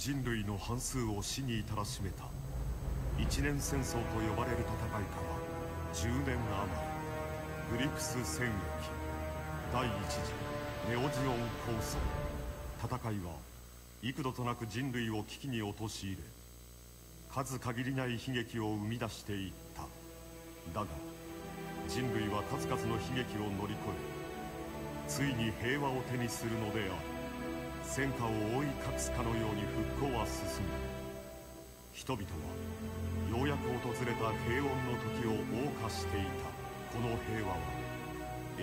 人類の半数を死に至らしめた。一年戦争と呼ばれる戦いから10年余り。グリプス戦役。第一次ネオジオン構想戦いは幾度となく人類を危機に陥れ数限りない悲劇を生み出していった。だが人類は数々の悲劇を乗り越えついに平和を手にするのである。戦火を覆い隠すかのように復興は進み人々はようやく訪れた平穏の時を謳歌していた。この平和は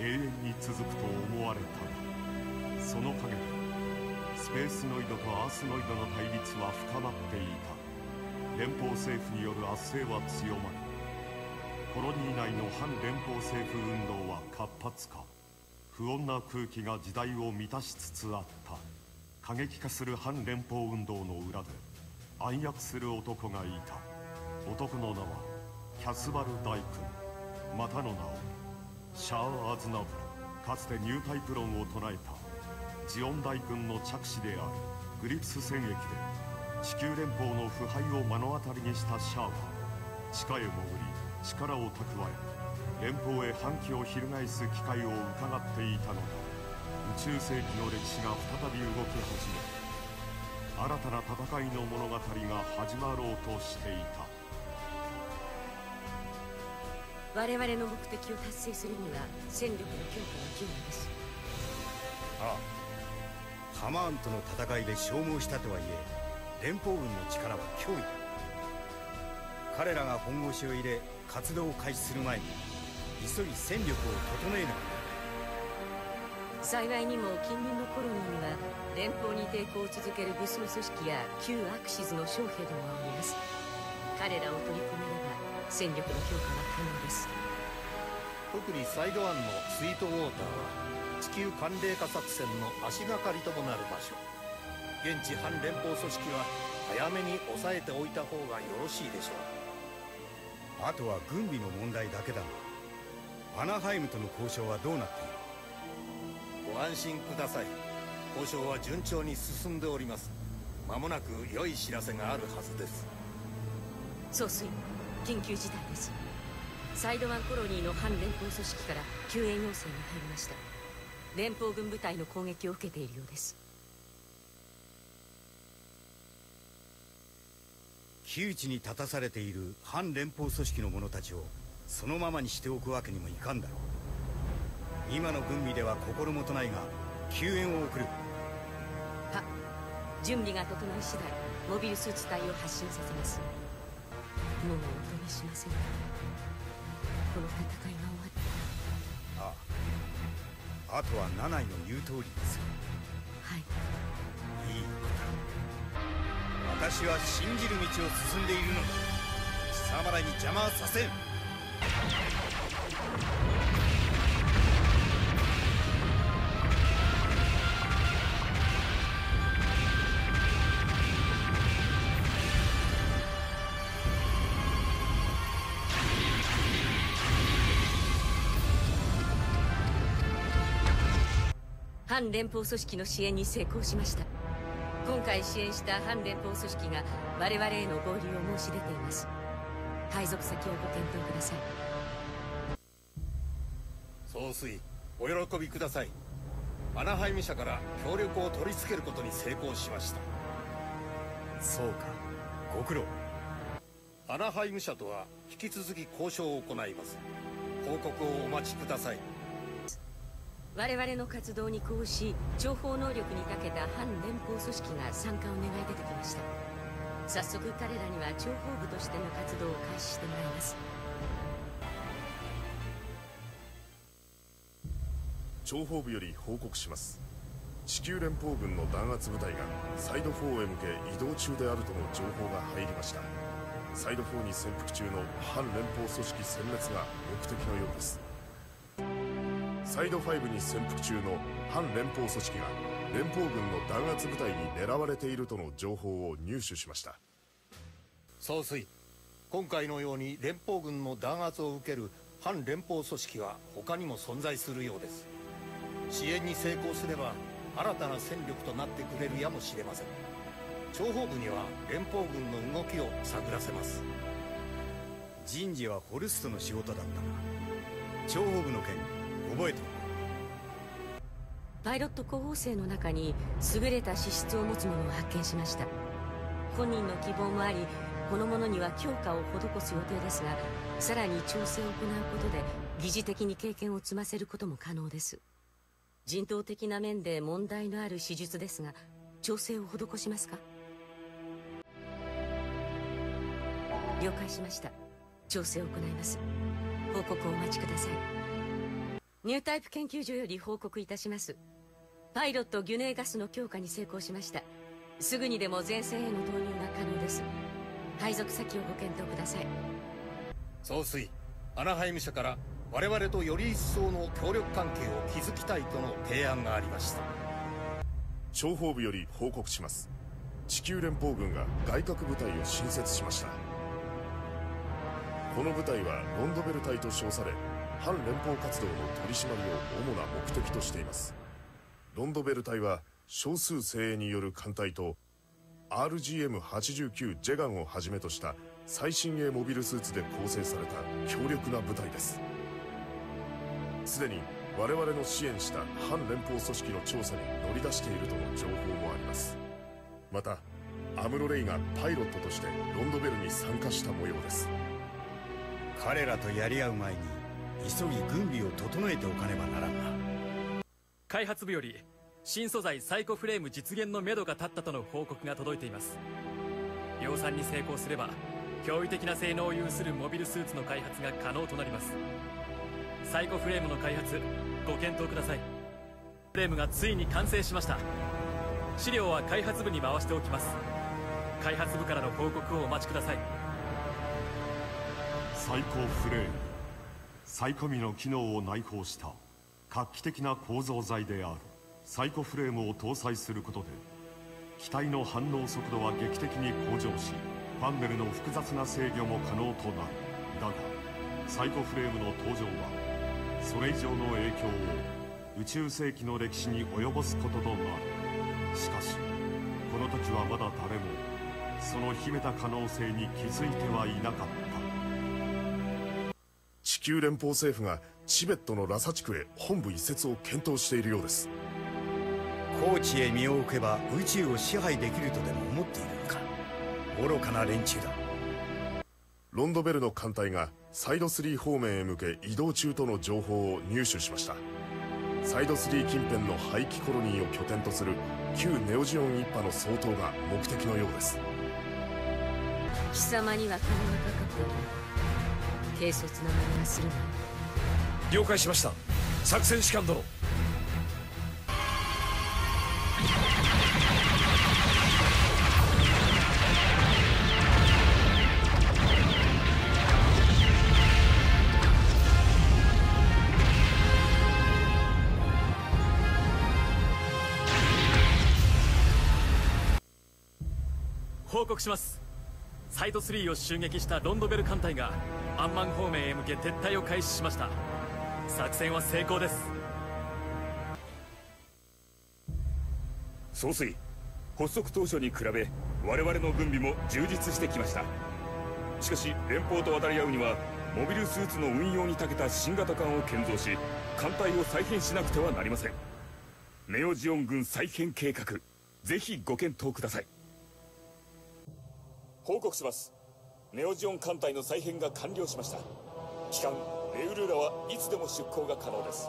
永遠に続くと思われたがその陰でスペースノイドとアースノイドの対立は深まっていた。連邦政府による圧政は強まりコロニー内の反連邦政府運動は活発化。不穏な空気が時代を満たしつつあった。過激化する反連邦運動の裏で暗躍する男がいた。男の名はキャスバル大君。またの名をシャア・アズナブル。かつてニュータイプ論を唱えたジオン大君の着手であるグリプス戦役で地球連邦の腐敗を目の当たりにしたシャアは地下へ潜り力を蓄え連邦へ反旗を翻す機会を伺っていたのだ。宇宙世紀の歴史が再び動き始め新たな戦いの物語が始まろうとしていた。我々の目的を達成するには戦力の強化が急務です。ああハマーンとの戦いで消耗したとはいえ連邦軍の力は脅威だ。彼らが本腰を入れ活動を開始する前に急ぎ戦力を整えなければ幸いにも近隣のコロニーには連邦に抵抗を続ける武装組織や旧アクシズの将兵どもがおります。彼らを取り込めれば戦力の強化は可能です。特にサイド1のスイートウォーターは地球寒冷化作戦の足がかりともなる場所。現地反連邦組織は早めに抑えておいた方がよろしいでしょう。あとは軍備の問題だけだがアナハイムとの交渉はどうなっている？ご安心ください。交渉は順調に進んでおります。間もなく良い知らせがあるはずです。総帥緊急事態です。サイドワンコロニーの反連邦組織から救援要請が入りました。連邦軍部隊の攻撃を受けているようです。窮地に立たされている反連邦組織の者たちをそのままにしておくわけにもいかんだろう今の軍備では心もとないが救援を送る。は準備が整い次第モビルスーツ隊を発進させます。もうお止めしませんこの戦いが終わったああ。あとはナナイの言う通りです。はい。いいこと。私は信じる道を進んでいるのだ。貴様らに邪魔はさせん反連邦組織の支援に成功しました。今回支援した反連邦組織が我々への合流を申し出ています。配属先をご検討ください。総帥お喜びください。アナハイム社から協力を取り付けることに成功しました。そうかご苦労。アナハイム社とは引き続き交渉を行います。報告をお待ちください。我々の活動に呼応し情報能力に長けた反連邦組織が参加を願い出てきました。早速彼らには諜報部としての活動を開始してもらいます。諜報部より報告します。地球連邦軍の弾圧部隊がサイド4へ向け移動中であるとの情報が入りました。サイド4に潜伏中の反連邦組織殲滅が目的のようです。サイド5に潜伏中の反連邦組織が連邦軍の弾圧部隊に狙われているとの情報を入手しました。総帥今回のように連邦軍の弾圧を受ける反連邦組織は他にも存在するようです。支援に成功すれば新たな戦力となってくれるやもしれません。諜報部には連邦軍の動きを探らせます。人事はホルストの仕事だったな諜報部の件覚えてパイロット候補生の中に優れた資質を持つ者を発見しました。本人の希望もありこの者には強化を施す予定ですがさらに調整を行うことで疑似的に経験を積ませることも可能です。人道的な面で問題のある手術ですが調整を施しますか？了解しました。調整を行います。報告をお待ちください。ニュータイプ研究所より報告いたします。パイロットギュネーガスの強化に成功しました。すぐにでも前線への投入が可能です。配属先をご検討ください。総帥アナハイム社から我々とより一層の協力関係を築きたいとの提案がありました。諜報部より報告します。地球連邦軍が外郭部隊を新設しました。この部隊はロンドベル隊と称され反連邦活動の取り締まりを主な目的としています。ロンドベル隊は少数精鋭による艦隊と RGM89 ジェガンをはじめとした最新鋭モビルスーツで構成された強力な部隊です。すでに我々の支援した反連邦組織の調査に乗り出しているとの情報もあります。またアムロ・レイがパイロットとしてロンドベルに参加した模様です。彼らとやり合う前に急ぎ軍備を整えておかねばならんな。開発部より新素材サイコフレーム実現のめどが立ったとの報告が届いています。量産に成功すれば驚異的な性能を有するモビルスーツの開発が可能となります。サイコフレームの開発ご検討ください。フレームがついに完成しました。資料は開発部に回しておきます。開発部からの報告をお待ちください。サイコフレームサイコミの機能を内包した画期的な構造材である。サイコフレームを搭載することで機体の反応速度は劇的に向上しファンネルの複雑な制御も可能となる。だがサイコフレームの登場はそれ以上の影響を宇宙世紀の歴史に及ぼすこととなる。しかしこの時はまだ誰もその秘めた可能性に気づいてはいなかった。地球連邦政府がチベットのラサ地区へ本部移設を検討しているようです。高知へ身を置けば宇宙を支配できるとでも思っているのか。愚かな連中だ。ロンドベルの艦隊がサイド3方面へ向け移動中との情報を入手しました。サイド3近辺の廃棄コロニーを拠点とする旧ネオジオン一派の総統が目的のようです。貴様には金がかかっている軽率な真似はするな了解しました作戦士官殿報告しますサイト3を襲撃したロンドベル艦隊がアンマン方面へ向け撤退を開始しました。作戦は成功です。総帥発足当初に比べ我々の軍備も充実してきました。しかし連邦と渡り合うにはモビルスーツの運用に長けた新型艦を建造し艦隊を再編しなくてはなりません。ネオジオン軍再編計画ぜひご検討ください。報告しますネオジオン艦隊の再編が完了しました。機関レウルーラはいつでも出港が可能です。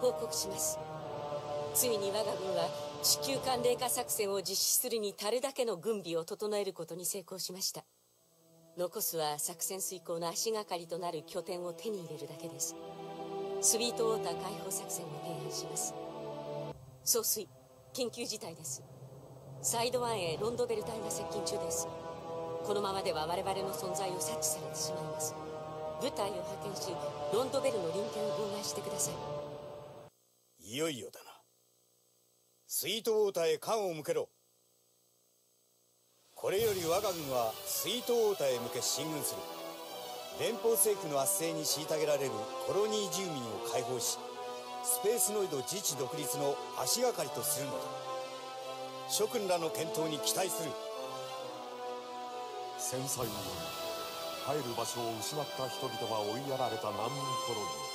報告します。ついに我が軍は地球寒冷化作戦を実施するに足るだけの軍備を整えることに成功しました。残すは作戦遂行の足がかりとなる拠点を手に入れるだけです。スイートウォーター解放作戦を提案します。総帥緊急事態です。サイドワンへロンドベル隊が接近中です。このままでは我々の存在を察知されてしまいます。部隊を派遣しロンドベルの臨検を妨害してください。いよいよだな。スイートウォーターへ艦を向けろ。これより我が軍はスイートウォーターへ向け進軍する。連邦政府の圧政に虐げられるコロニー住民を解放しスペースノイド自治独立の足がかりとするのだ。諸君らの健闘に期待する。戦災により帰る場所を失った人々が追いやられた難民コロニー。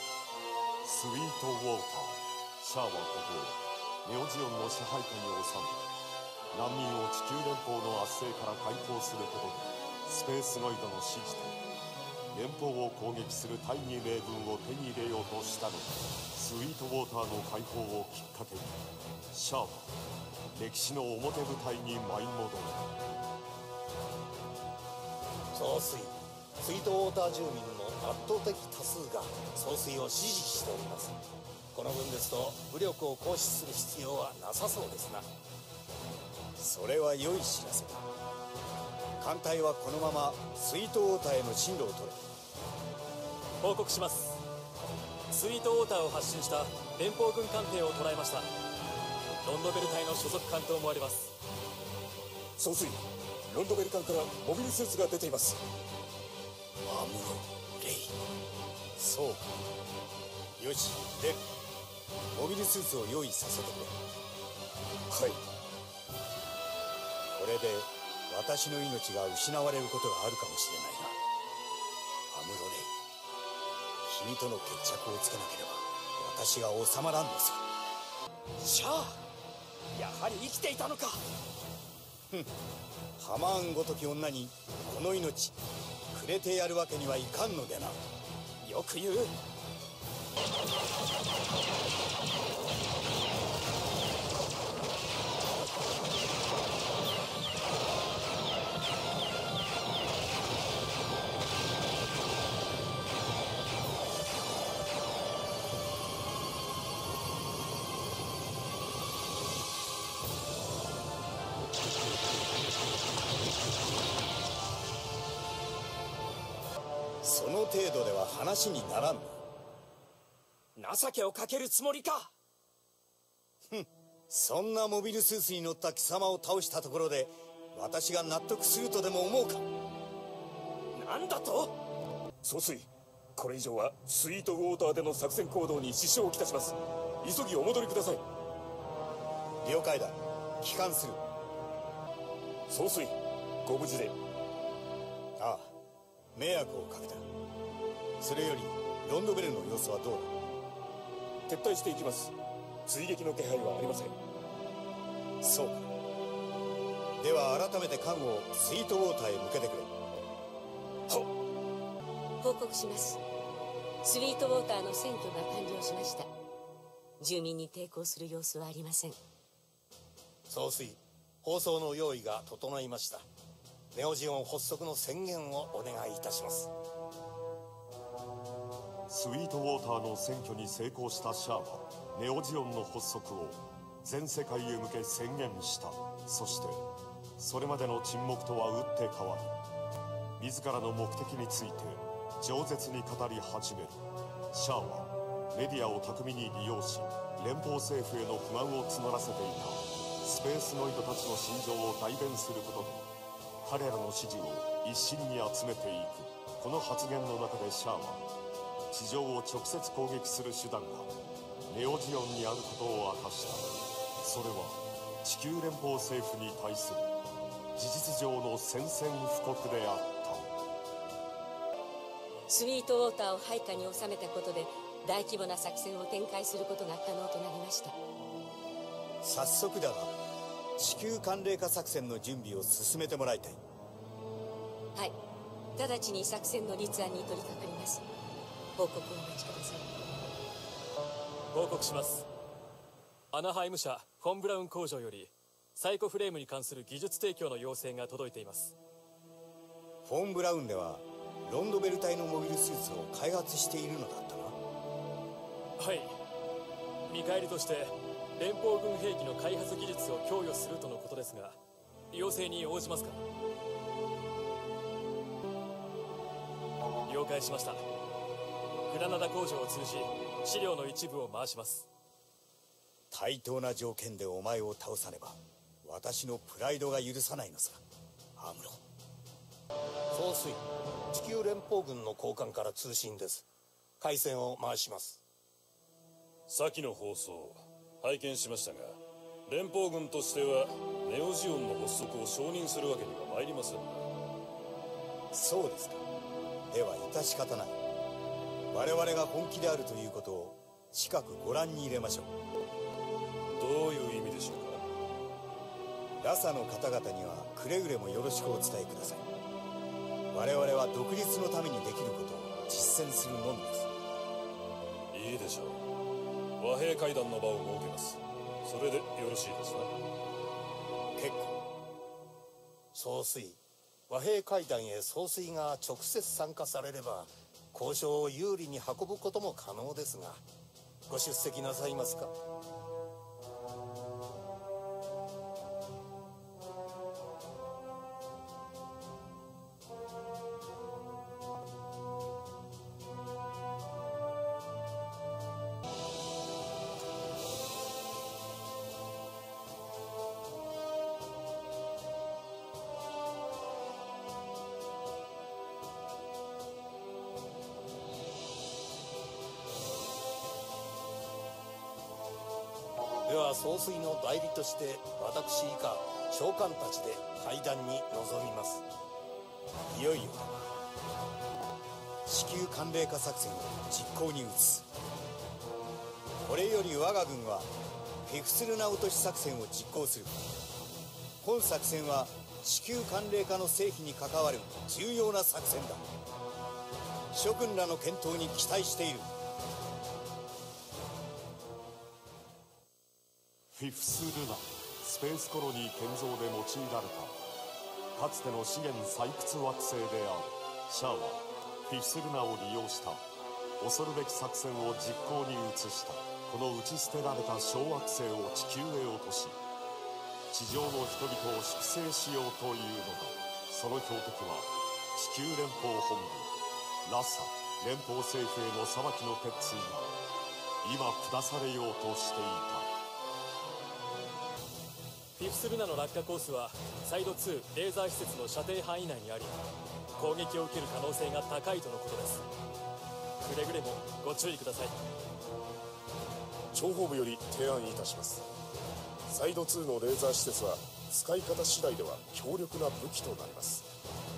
スイートウォーター。シャーはここをネオジオンの支配下に収め難民を地球連邦の圧政から解放することでスペースガイドの指示で連邦を攻撃する大義名分を手に入れようとしたのだ。スイートウォーターの解放をきっかけにシャアは歴史の表舞台に舞い戻る。総帥スイートウォーター住民の圧倒的多数が総帥を支持しております。この分ですと武力を行使する必要はなさそうですな。それは良い知らせ。だ艦隊はこのままスイートウォーターへの進路を取れ。報告します。スイートウォーターを発進した連邦軍艦艇を捉えました。ロンドベル隊の所属艦と思われます。総帥ロンドベル艦からモビルスーツが出ています。アムロレイそうか。よしレンモビルスーツを用意させてくれ。はい。これで私の命が失われることがあるかもしれないがアムロレイ君との決着をつけなければ私が収まらんのさ。シャアやはり生きていたのかハマーンごとき女にこの命くれてやるわけにはいかんのでな。よく言う。けをかけるつもりか。そんなモビルスーツに乗った貴様を倒したところで私が納得するとでも思うか？なんだと？総帥これ以上はスイートウォーターでの作戦行動に支障をきたします。急ぎお戻りください。了解だ。帰還する。総帥ご無事で。ああ迷惑をかけた。それよりロンドベルの様子はどう撤退していきます。追撃の気配はありません。だそうか。では改めて艦をスイートウォーターへ向けてくれ。報告します。スイートウォーターの占拠が完了しました。住民に抵抗する様子はありません。総帥放送の用意が整いました。ネオジオン発足の宣言をお願いいたしますスイートウォーターの占拠に成功したシャアはネオジオンの発足を全世界へ向け宣言した。そしてそれまでの沈黙とは打って変わり自らの目的について饒舌に語り始める。シャアはメディアを巧みに利用し連邦政府への不満を募らせていた。スペースノイドたちの心情を代弁することで彼らの支持を一心に集めていく。この発言の中でシャアは地上を直接攻撃する手段がネオジオンにあることを明かした。それは地球連邦政府に対する事実上の宣戦布告であった。スイートウォーターを配下に収めたことで大規模な作戦を展開することが可能となりました。早速だが地球寒冷化作戦の準備を進めてもらいたい。はい。直ちに作戦の立案に取り掛かります報告をお待ちください。報告します。アナハイム社フォン・ブラウン工場よりサイコフレームに関する技術提供の要請が届いています。フォン・ブラウンではロンドベル隊のモビルスーツを開発しているのだったな。はい。見返りとして連邦軍兵器の開発技術を供与するとのことですが要請に応じますか？了解しましたグラナダ工場を通じ資料の一部を回します。対等な条件でお前を倒さねば私のプライドが許さないのさ。アムロ。総帥地球連邦軍の高官から通信です。回線を回します。先の放送拝見しましたが連邦軍としてはネオジオンの発足を承認するわけには参りませんな。そうですか。では致し方ない我々が本気であるということを近くご覧に入れましょう。どういう意味でしょうか？ラサの方々にはくれぐれもよろしくお伝えください。我々は独立のためにできることを実践するのみです。いいでしょう。和平会談の場を設けます。それでよろしいですな結構。総帥。和平会談へ総帥が直接参加されれば交渉を有利に運ぶことも可能ですがご出席なさいますか？の代理として私以下長官たちで会談に臨みます。いよいよ地球寒冷化作戦を実行に移す。これより我が軍はフィフスルナ落とし作戦を実行する。本作戦は地球寒冷化の成否に関わる重要な作戦だ。諸君らの健闘に期待している。フィフス・ルナスペースコロニー建造で用いられた。かつての資源採掘惑星である。シャアはフィフス・ルナを利用した。恐るべき作戦を実行に移した。この打ち捨てられた小惑星を地球へ落とし地上の人々を粛清しようというのだ。その標的は地球連邦本部。ラッサ連邦政府への裁きの鉄槌が今下されようとしていた。フィフスルナの落下コースはサイド2レーザー施設の射程範囲内にあり攻撃を受ける可能性が高いとのことです。くれぐれもご注意ください。諜報部より提案いたします。サイド2のレーザー施設は使い方次第では強力な武器となります。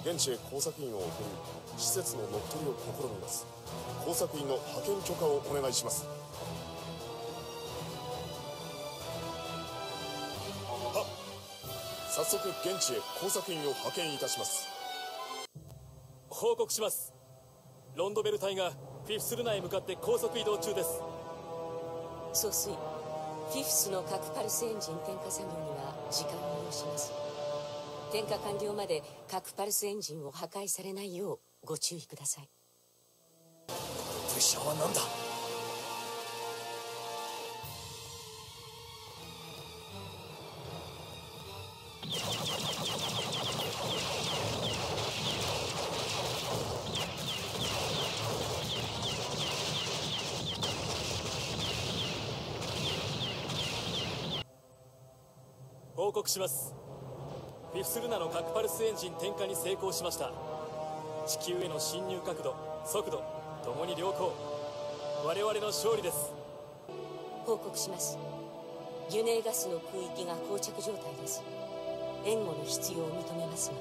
現地へ工作員を送り施設の乗っ取りを試みます。工作員の派遣許可をお願いします。早速現地へ工作員を派遣いたします。報告します。ロンドベル隊がフィフスルナへ向かって高速移動中です。総帥フィフスの核パルスエンジン点火作業には時間を要します。点火完了まで核パルスエンジンを破壊されないようご注意ください。プレッシャーは何だ？報告します。フィフスルナの核パルスエンジン点火に成功しました。地球への侵入角度速度ともに良好。我々の勝利です。報告します。ギュネーガスの空域が膠着状態です。援護の必要を認めますが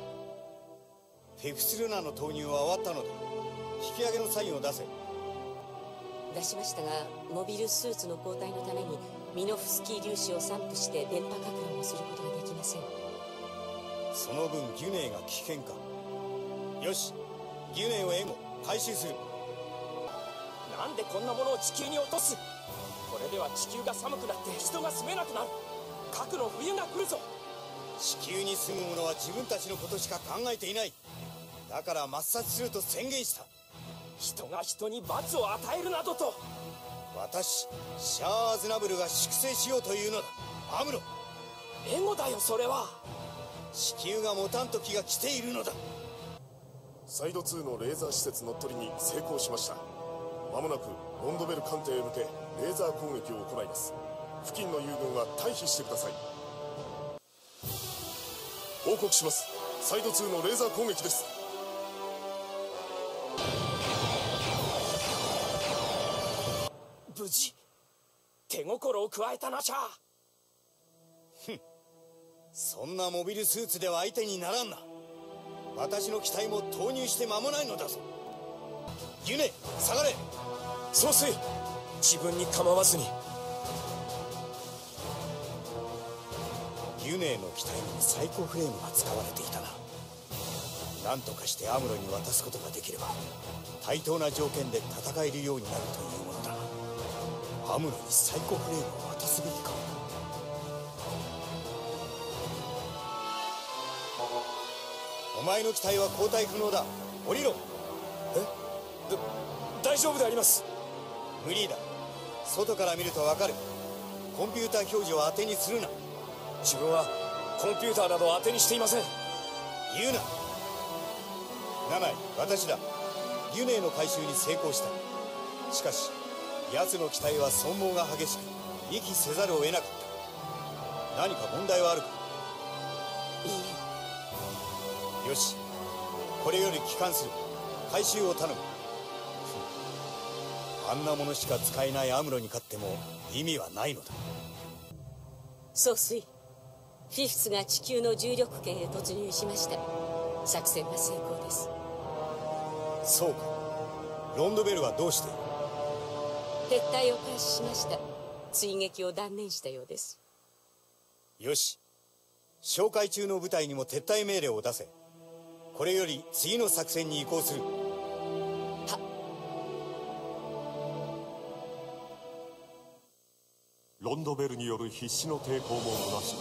フィフスルナの投入は終わったのだ。引き上げのサインを出せ。出しましたがモビルスーツの交代のためにミノフスキー粒子を散布して電波かく乱をすることができません。その分ギュネーが危険か。よしギュネーを援護回収する。なんでこんなものを地球に落とす。これでは地球が寒くなって人が住めなくなる。核の冬が来るぞ地球に住む者は自分たちのことしか考えていない。だから抹殺すると宣言した。人が人に罰を与えるなどと。私シャア・アズナブルが粛清しようというのだ。アムロ。エゴだよそれは。地球が持たん時が来ているのだ。サイド2のレーザー施設乗っ取りに成功しました。まもなくロンドベル艦艇へ向けレーザー攻撃を行います。付近の友軍は退避してください報告します。サイド2のレーザー攻撃です。無事手心を加えたなシャそんなモビルスーツでは相手にならんな。私の機体も投入して間もないのだぞ。ユネ下がれ。総帥自分に構わずにユネの機体にサイコフレームが使われていたな。何とかしてアムロに渡すことができれば対等な条件で戦えるようになるというものだ。アムロにサイコフレームを渡すべきか。お前の機体は交代不能だ。降りろ。え？だ大丈夫であります。無理だ。外から見るとわかる。コンピューター表示を当てにするな自分はコンピューターなど当てにしていません。言うな。ナナイ私だ。ユネの回収に成功した。しかし奴の機体は損耗が激しく息せざるを得なかった。何か問題はあるか？いいえ。よし。これより帰還する。回収を頼む。あんなものしか使えないアムロに勝っても意味はないのだ。総帥フィフスが地球の重力圏へ突入しました。作戦は成功です。そうか。ロンドベルはどうして？撤退を開始しました。追撃を断念したようです。よし。紹介中の部隊にも撤退命令を出せ。これより次の作戦に移行する。は。ロンドベルによる必死の抵抗も虚しく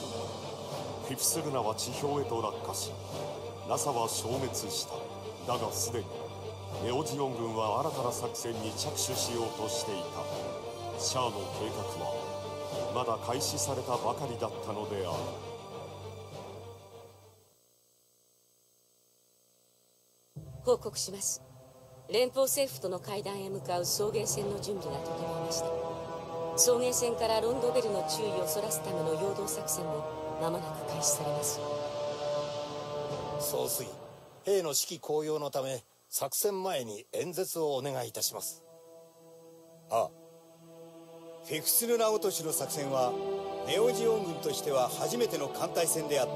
フィフスルナは地表へと落下し NASA は消滅した。だがすでにネオジオン軍は新たな作戦に着手しようとしていた。シャアの計画はまだ開始されたばかりだったのである。報告します。連邦政府との会談へ向かう送迎船の準備が整いました。送迎船からロンドベルの注意をそらすための陽動作戦も間もなく開始されます。総帥兵の士気高揚のため作戦前に演説をお願いいたします。ああフィフスルナ落としの作戦はネオジオン軍としては初めての艦隊戦であった。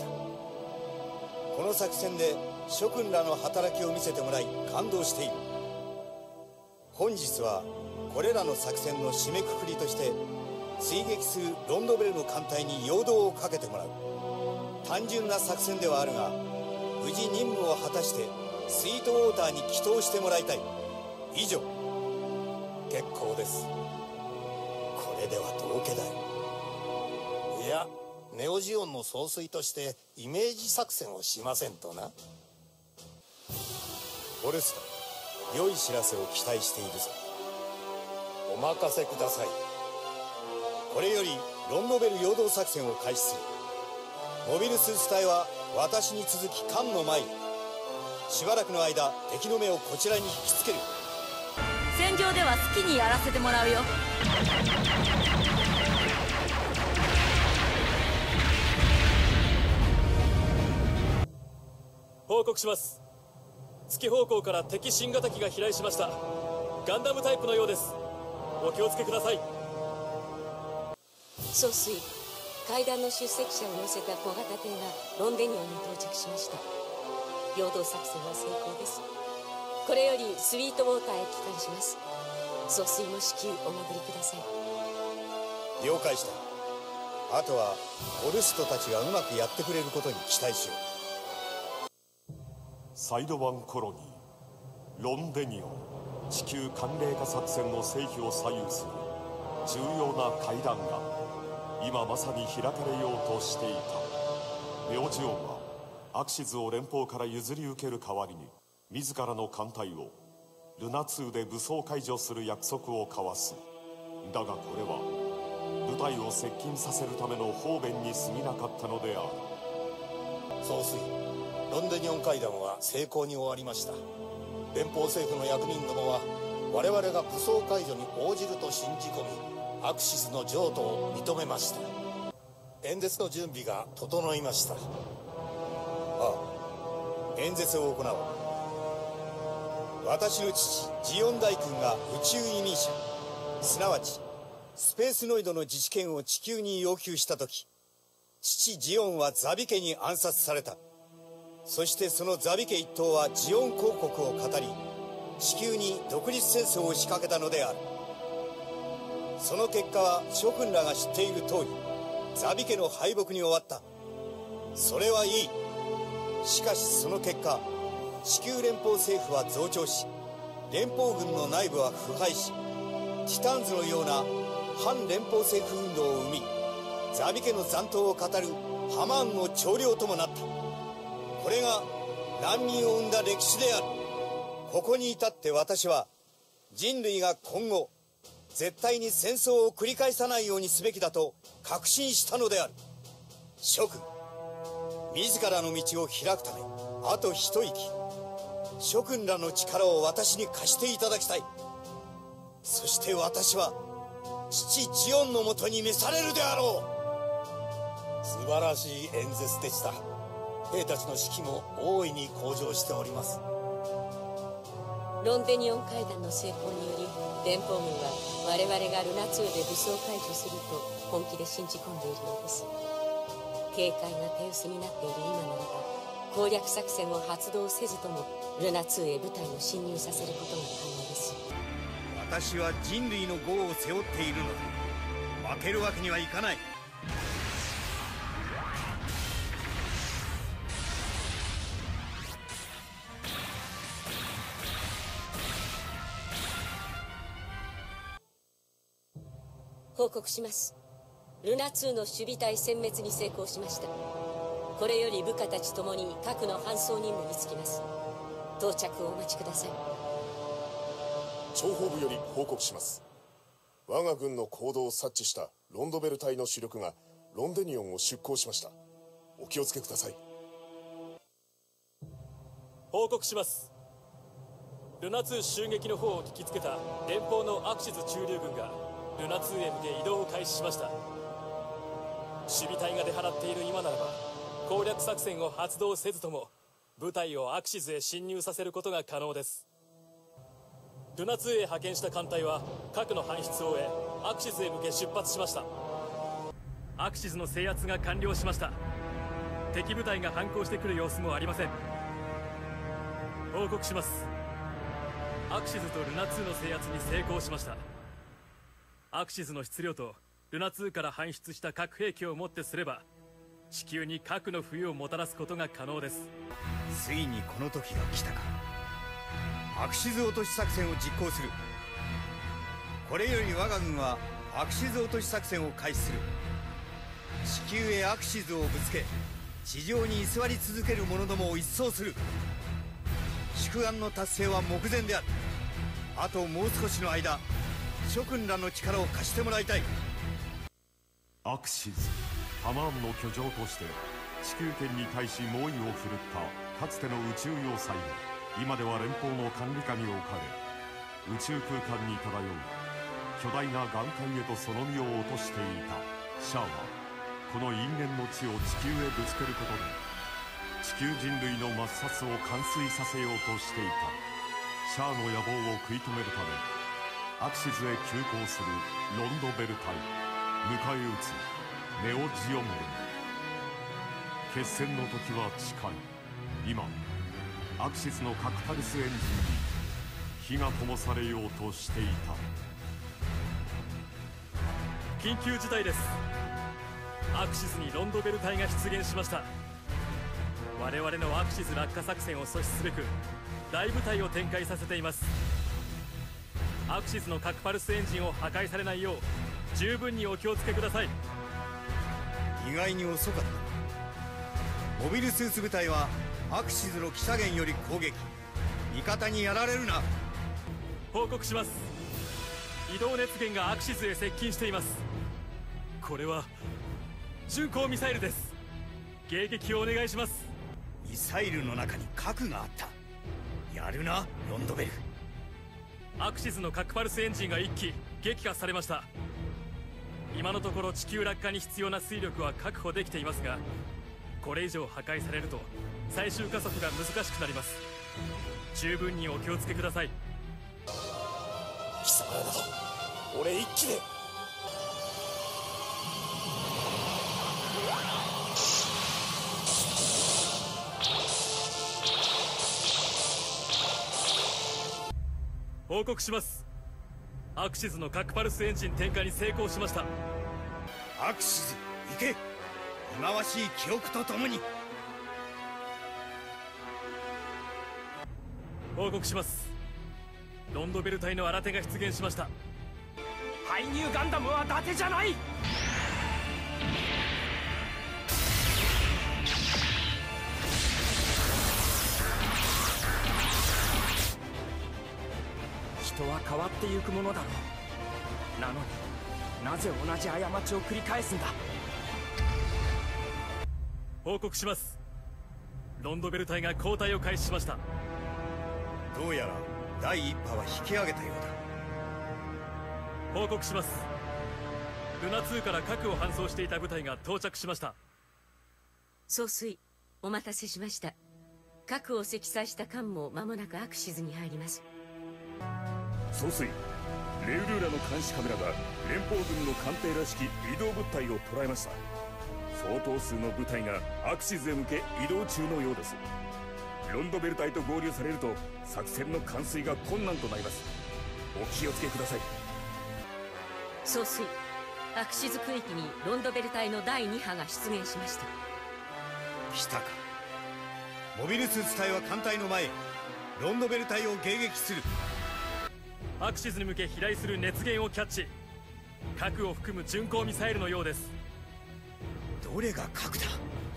この作戦で諸君らの働きを見せてもらい感動している。本日はこれらの作戦の締めくくりとして追撃するロンドベルの艦隊に陽動をかけてもらう。単純な作戦ではあるが無事任務を果たしてスイートウォーターに祈祷してもらいたい。以上。結構です。これでは道家だいやネオジオンの総帥としてイメージ作戦をしませんとな。フォレスト良い知らせを期待しているぞ。お任せください。これよりロンドベル陽動作戦を開始する。モビルスーツ隊は私に続き艦の前へしばらくの間敵の目をこちらに引きつける。戦場では好きにやらせてもらうよ。報告します。月方向から敵新型機が飛来しました。ガンダムタイプのようです。お気をつけください総帥会談の出席者を乗せた小型艇がロンデニオンに到着しました。陽動作戦は成功です。これよりスイートウォーターへ帰還します。総帥も至急お戻りください。了解した。あとはオルストたちがうまくやってくれることに期待しよう。サイドワンコロニーロンデニオン。地球寒冷化作戦の成否を左右する重要な会談が今まさに開かれようとしていた。ネオジオンはアクシズを連邦から譲り受ける代わりに自らの艦隊をルナ2で武装解除する約束を交わす。だがこれは部隊を接近させるための方便に過ぎなかったのである。総帥ロンデニオン会談は成功に終わりました。連邦政府の役人どもは我々が武装解除に応じると信じ込みアクシスの譲渡を認めました。演説の準備が整いました。ああ演説を行おう。私の父ジオン大君が宇宙移民者。すなわちスペースノイドの自治権を地球に要求した時父ジオンはザビ家に暗殺された。そしてそのザビ家一党はジオン公国を語り地球に独立戦争を仕掛けたのである。その結果は諸君らが知っている通りザビ家の敗北に終わった。それはいい。しかしその結果地球連邦政府は増長し連邦軍の内部は腐敗しティタンズのような反連邦政府運動を生みザビ家の残党を語るハマーンの長領ともなった。これが難民を生んだ歴史である。ここに至って私は人類が今後絶対に戦争を繰り返さないようにすべきだと確信したのである。諸君自らの道を開くためあと一息。諸君らの力を私に貸していただきたい。そして私は父ジオンのもとに召されるであろう。素晴らしい演説でした。兵たちの士気も大いに向上しております。ロンデニオン会談の成功により連邦軍は我々がルナ2で武装解除すると本気で信じ込んでいるのです。警戒が手薄になっている今ならば攻略作戦を発動せずともルナ2へ部隊を侵入させることが可能です。私は人類の業を背負っているのだ。負けるわけにはいかない。報告します。ルナ2の守備隊殲滅に成功しました。これより部下たちともに核の搬送任務につきます。到着をお待ちください。諜報部より報告します。我が軍の行動を察知したロンドベル隊の主力がロンデニオンを出港しました。お気をつけください。報告します。ルナ2襲撃の方を聞きつけた連邦のアクシズ駐留軍がルナ2へ向け移動を開始しました。守備隊が出払っている今ならば攻略作戦を発動せずとも部隊をアクシズへ侵入させることが可能です。ルナ2へ派遣した艦隊は核の搬出を終えアクシズへ向け出発しました。アクシズの制圧が完了しました。敵部隊が反抗してくる様子もありません。報告します。アクシズとルナ2の制圧に成功しました。アクシズの質量とルナ2から搬出した核兵器をもってすれば地球に核の冬をもたらすことが可能です。ついにこの時が来たか。アクシズ落とし作戦を実行する。これより我が軍はアクシズ落とし作戦を開始する。地球へアクシズをぶつけ地上に居座り続ける者どもを一掃する。宿願の達成は目前である。あともう少しの間諸君らの力を貸してもらいたい。アクシズハマーンの居城として地球圏に対し猛威を振るったかつての宇宙要塞も今では連邦の管理下に置かれ宇宙空間に漂う巨大な岩塊へとその身を落としていたシャアはこの因縁の地を地球へぶつけることで地球人類の抹殺を完遂させようとしていた。シャアの野望を食い止めるためアクシズへ急行するロンドベル隊迎え撃つネオジオン軍決戦の時は近い。今アクシスの核パルスエンジンに火が灯されようとしていた。緊急事態です。アクシスにロンドベル隊が出現しました。我々のアクシス落下作戦を阻止すべく大部隊を展開させています。アクシスの核パルスエンジンを破壊されないよう十分にお気をつけください。意外に遅かった。モビルスーツ部隊はアクシズの北限より攻撃。味方にやられるな。報告します。移動熱源がアクシズへ接近しています。これは巡航ミサイルです。迎撃をお願いします。ミサイルの中に核があった。やるなロンドベルアクシズの核パルスエンジンが1機撃破されました。今のところ地球落下に必要な水力は確保できていますがこれ以上破壊されると最終加速が難しくなります。十分にお気をつけください。貴様らなど俺一気で報告します。アクシズの核パルスエンジン点火に成功しました。アクシズ行け。忌まわしい記憶とともに。報告します。ロンドベル隊の新手が出現しました。排入ガンダムは伊達じゃない人は変わってゆくものだろう。なのになぜ同じ過ちを繰り返すんだ？報告します。ロンドベル隊が交代を開始しました。どうやら第一波は引き上げたようだ。報告します。ルナ2から核を搬送していた部隊が到着しました。総帥お待たせしました。核を積載した艦も間もなくアクシズに入ります総帥。レウルーラの監視カメラが連邦軍の艦艇らしき移動物体を捉えました。相当数の部隊がアクシズへ向け移動中のようです。ロンドベル隊と合流されると作戦の完遂が困難となります。お気をつけください。総帥アクシズ区域にロンドベル隊の第2波が出現しました。来たか。モビルスーツ隊は艦隊の前へロンドベル隊を迎撃するアクシズに向け飛来する熱源をキャッチ。核を含む巡航ミサイルのようです。どれが核だ？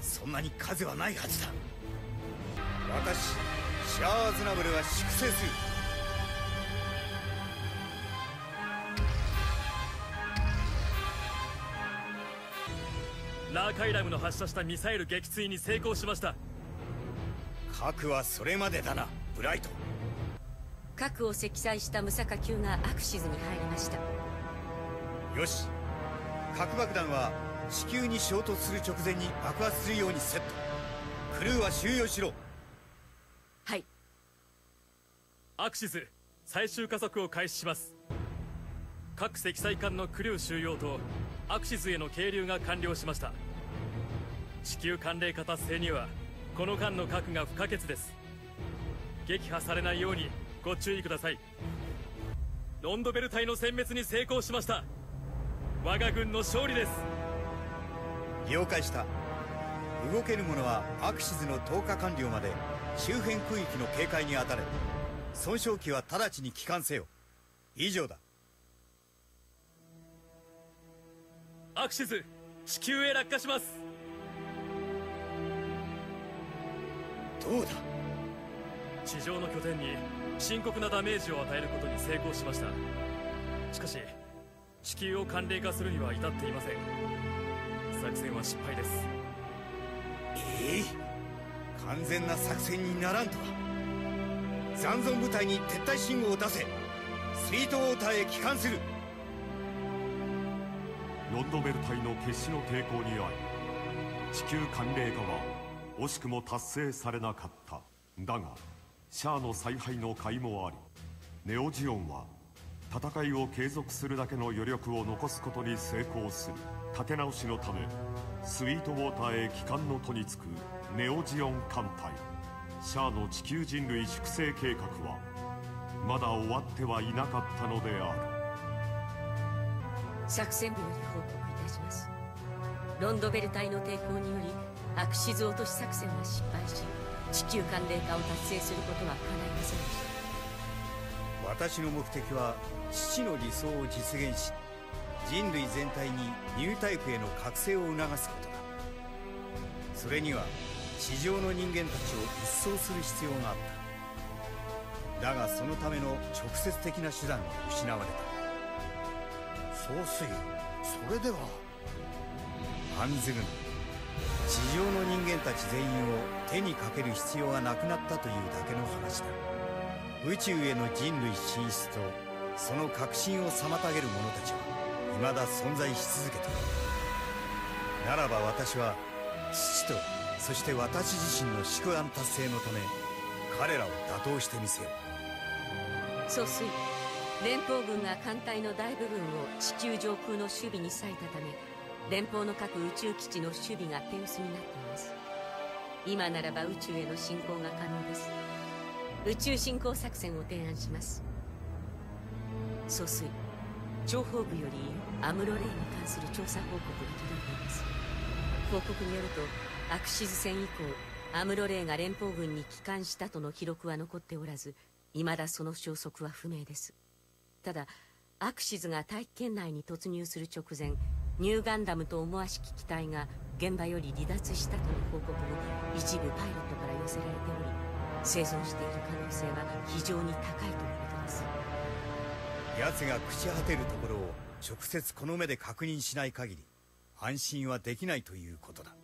そんなに数はないはずだ。私シャアーズナブルは粛清する。ラーカイラムの発射したミサイル撃墜に成功しました。核はそれまでだなブライト核を積載したムサカ級がアクシズに入りました。よし。核爆弾は地球に衝突する直前に爆発するようにセット。クルーは収容しろ。はい。アクシズ最終加速を開始します。各積載艦のクルー収容とアクシズへの係留が完了しました。地球寒冷化達成にはこの間の核が不可欠です。撃破されないようにご注意ください。ロンドベル隊の殲滅に成功しました。我が軍の勝利です。了解した。動ける者はアクシズの投下完了まで周辺区域の警戒に当たれ。損傷機は直ちに帰還せよ。以上だ。アクシズ地球へ落下します。どうだ？地上の拠点に深刻なダメージを与えることに成功しました。しかし地球を寒冷化するには至っていません。作戦は失敗です。ええ？完全な作戦にならんとは。残存部隊に撤退信号を出せ。スイートウォーターへ帰還する。ロンドベル隊の決死の抵抗にあり地球寒冷化は惜しくも達成されなかった。だがシャアの采配の甲斐もありネオジオンは戦いを継続するだけの余力を残すことに成功する。立て直しのためスイートウォーターへ帰還の途につく。ネオジオン艦隊。シャアの地球人類粛清計画はまだ終わってはいなかったのである。作戦部より報告いたします。ロンドベル隊の抵抗によりアクシズ落とし作戦は失敗し地球寒冷化を達成することは叶いませんでした私の目的は父の理想を実現し人類全体にニュータイプへの覚醒を促すことだそれには地上の人間たちを一掃する必要があっただがそのための直接的な手段が失われた総帥それでは案ずるな地上の人間たち全員を手にかける必要がなくなったというだけの話だ。宇宙への人類進出とその革新を妨げる者たちは未だ存在し続けている。ならば私は父とそして私自身の宿願達成のため彼らを打倒してみせよう。総帥連邦軍が艦隊の大部分を地球上空の守備に割いたため連邦の各宇宙基地の守備が手薄になっています。今ならば宇宙への侵攻が可能です。宇宙侵攻作戦を提案します。総帥諜報部よりアムロレイに関する調査報告が届いています。報告によるとアクシズ戦以降アムロレイが連邦軍に帰還したとの記録は残っておらず未だその消息は不明です。ただアクシズが大気圏内に突入する直前ニューガンダムと思わしき機体が現場より離脱したとの報告も一部パイロットから寄せられており生存している可能性は非常に高いとのことです。奴が朽ち果てるところを直接この目で確認しない限り安心はできないということだ。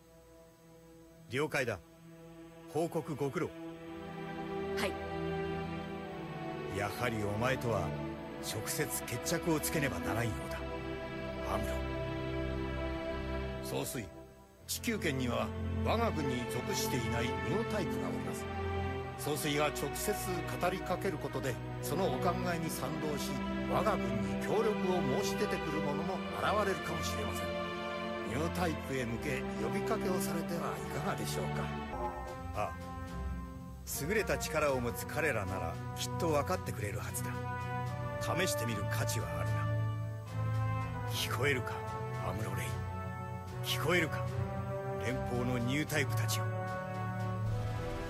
了解だ。報告ご苦労。はい。やはりお前とは直接決着をつけねばならんようだ。アムロ総帥地球圏には我が軍に属していないニュータイプがおります。総帥が直接語りかけることでそのお考えに賛同し我が軍に協力を申し出てくる者も現れるかもしれません。ニュータイプへ向け呼びかけをされてはいかがでしょうか。ああ。優れた力を持つ彼らならきっと分かってくれるはずだ。試してみる価値はあるな。聞こえるかアムロレイ聞こえるか？連邦のニュータイプたちよ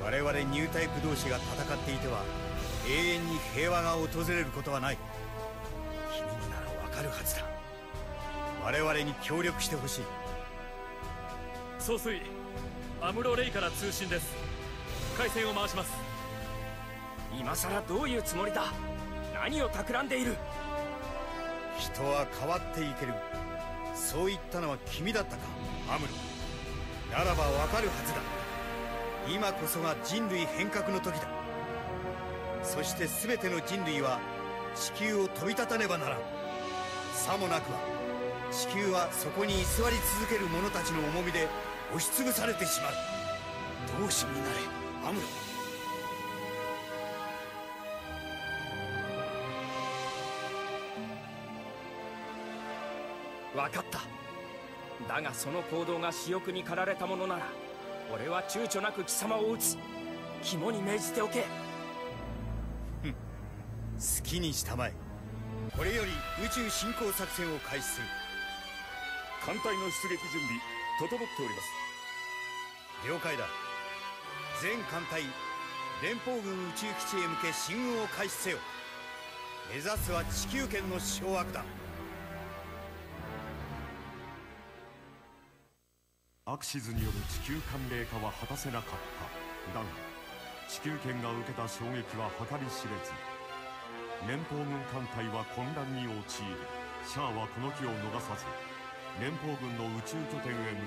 我々ニュータイプ同士が戦っていては永遠に平和が訪れることはない。君になら分かるはずだ。我々に協力してほしい。総帥アムロレイから通信です。回線を回します。今さらどういうつもりだ？何を企んでいる？人は変わっていけるそう言ったのは君だったかアムロ。ならばわかるはずだ。今こそが人類変革の時だ。そして全ての人類は地球を飛び立たねばならん。さもなくは地球はそこに居座り続ける者たちの重みで押しつぶされてしまう。同志になれアムロ。分かった。だがその行動が私欲に駆られたものなら俺は躊躇なく貴様を撃つ。肝に銘じておけ。好きにしたまえ。これより宇宙侵攻作戦を開始する。艦隊の出撃準備整っております。了解だ。全艦隊連邦軍宇宙基地へ向け進軍を開始せよ。目指すは地球圏の掌握だ。アクシズによる地球寒冷化は果たせなかった。だが地球圏が受けた衝撃は計り知れず連邦軍艦隊は混乱に陥りシャアはこの機を逃さず連邦軍の宇宙拠点へ向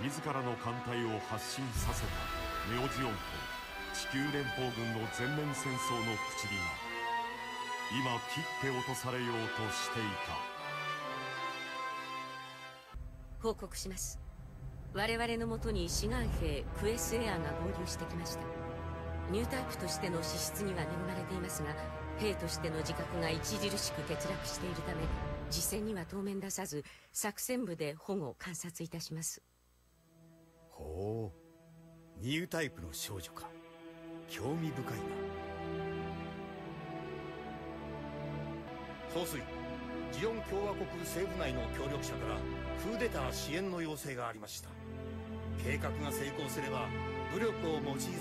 け自らの艦隊を発進させたネオジオンと地球連邦軍の全面戦争の口火が今切って落とされようとしていた。報告します。我々のもとに志願兵クエスエアが合流してきました。ニュータイプとしての資質には恵まれていますが兵としての自覚が著しく欠落しているため実戦には当面出さず作戦部で保護観察いたします。ほう。ニュータイプの少女か。興味深いな。総帥ジオン共和国政府内の協力者からクーデター支援の要請がありました。計画が成功すれば武力を用いずに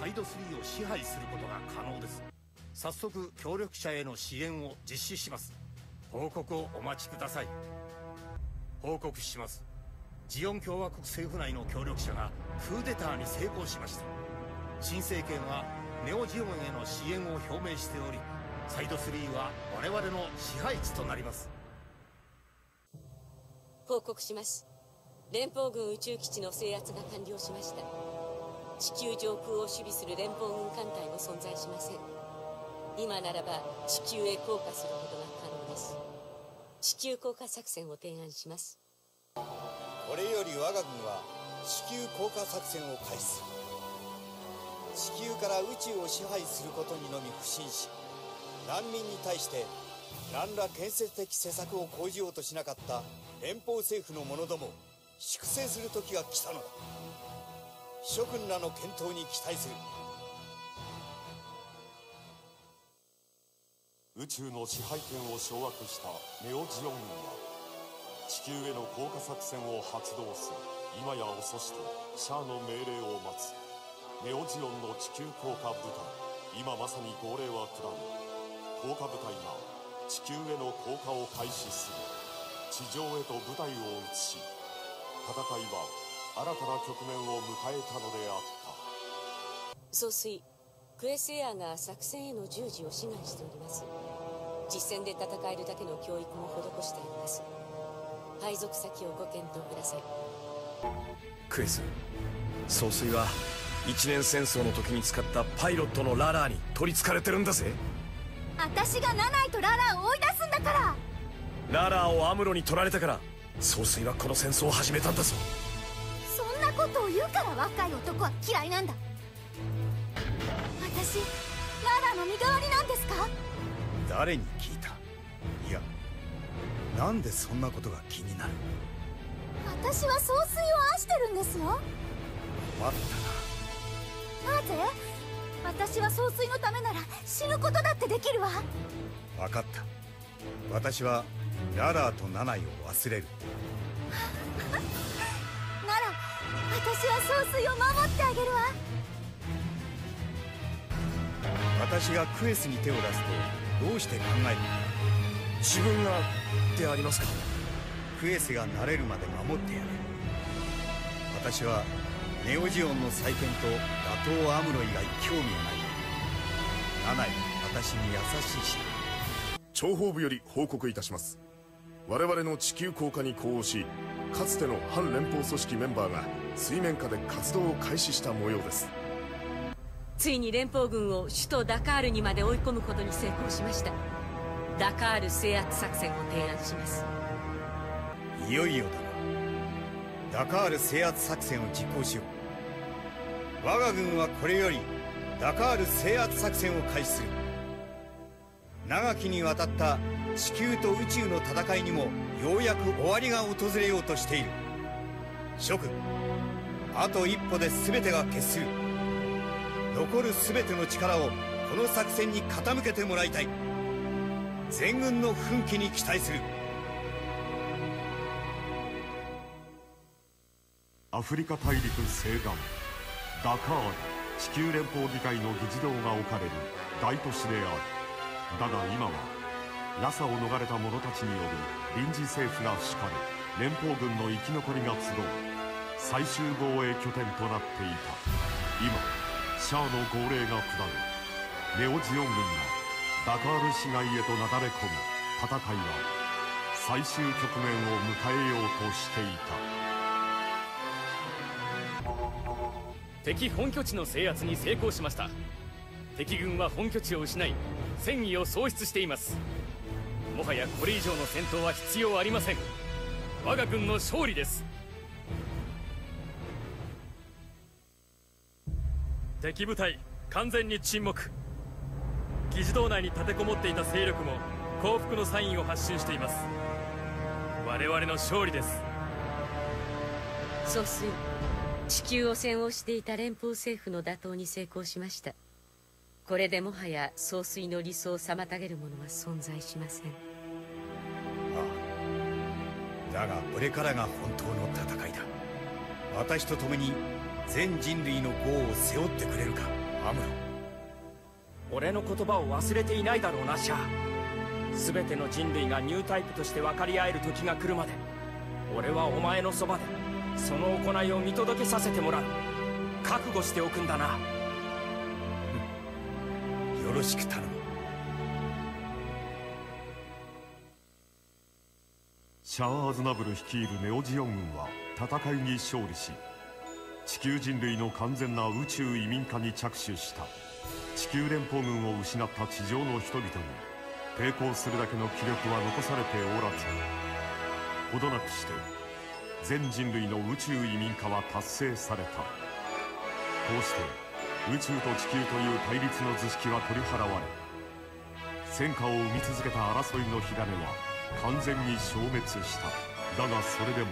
サイド3を支配することが可能です。早速協力者への支援を実施します。報告をお待ちください。報告します。ジオン共和国政府内の協力者がクーデターに成功しました。新政権はネオジオンへの支援を表明しておりサイド3は我々の支配地となります。報告します。連邦軍宇宙基地の制圧が完了しました。地球上空を守備する連邦軍艦隊も存在しません。今ならば地球へ降下することが可能です。地球降下作戦を提案します。これより我が軍は地球降下作戦を開始する。地球から宇宙を支配することにのみ不信し難民に対して何ら建設的施策を講じようとしなかった連邦政府の者ども粛清する時が来たのだ。諸君らの検討に期待する。宇宙の支配権を掌握したネオジオン軍は地球への降下作戦を発動する。今や遅しとシャアの命令を待つ。ネオジオンの地球降下部隊今まさに号令は下る。降下部隊が地球への降下を開始する。地上へと部隊を移し戦いは新たな局面を迎えたのであった。総帥クエスエアが作戦への従事を志願しております。実戦で戦えるだけの教育も施してあります。配属先をご検討ください。クエス総帥は一年戦争の時に使ったパイロットのララーに取りつかれてるんだぜ。私がナナイとララーを追い出すんだからララーをアムロに取られたから総帥はこの戦争を始めたんだぞ。そんなことを言うから若い男は嫌いなんだ。私ララーの身代わりなんですか？誰に聞いた？いやなんでそんなことが気になる？私は総帥を愛してるんですよ。困ったなぜ？私は総帥のためなら死ぬことだってできるわ。分かった。私はララーとナナイを忘れる。なら私は総帥を守ってあげるわ。私がクエスに手を出すとどうして考える自分がでありますか？クエスが慣れるまで守ってやる私はネオジオンの再建と打倒アムロ以外興味がない。ナナイ私に優しいし。諜報部より報告いたします我々の地球降下に呼応しかつての反連邦組織メンバーが水面下で活動を開始した模様です。ついに連邦軍を首都ダカールにまで追い込むことに成功しました。ダカール制圧作戦を提案します。いよいよだな。ダカール制圧作戦を実行しよう。我が軍はこれよりダカール制圧作戦を開始する。長きにわたった地球と宇宙の戦いにもようやく終わりが訪れようとしている。諸君あと一歩で全てが決する。残る全ての力をこの作戦に傾けてもらいたい。全軍の奮起に期待する。アフリカ大陸西岸ダカール地球連邦議会の議事堂が置かれる大都市である。だが今はラサを逃れた者たちによる臨時政府が敷かれ連邦軍の生き残りが集う最終防衛拠点となっていた。今シャアの号令が下るネオジオン軍がダカール市街へとなだれ込む戦いは最終局面を迎えようとしていた。敵本拠地の制圧に成功しました。敵軍は本拠地を失い戦意を喪失しています。もはやこれ以上の戦闘は必要ありません。我が軍の勝利です。敵部隊完全に沈黙。議事堂内に立てこもっていた勢力も降伏のサインを発信しています。我々の勝利です。総帥地球を占領していた連邦政府の打倒に成功しました。これでもはや総帥の理想を妨げるものは存在しませんだがこれからが本当の戦いだ。私と共に全人類の業を背負ってくれるかアムロ。俺の言葉を忘れていないだろうなシャア。全ての人類がニュータイプとして分かり合える時が来るまで俺はお前のそばでその行いを見届けさせてもらう。覚悟しておくんだな。よろしく頼むシャア・アズナブル率いるネオジオン軍は戦いに勝利し地球人類の完全な宇宙移民化に着手した。地球連邦軍を失った地上の人々に抵抗するだけの気力は残されておらずほどなくして全人類の宇宙移民化は達成された。こうして宇宙と地球という対立の図式は取り払われ戦火を生み続けた争いの火種は完全に消滅した。だがそれでも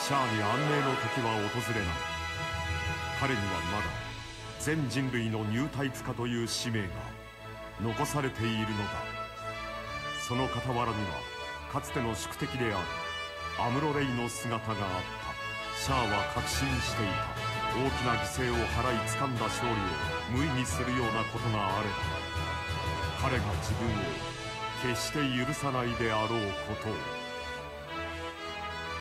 シャアに安寧の時は訪れない。彼にはまだ全人類のニュータイプ化という使命が残されているのだ。その傍らにはかつての宿敵であるアムロレイの姿があった。シャアは確信していた。大きな犠牲を払い掴んだ勝利を無意にするようなことがあれば彼が自分を決して許さないであろうことを。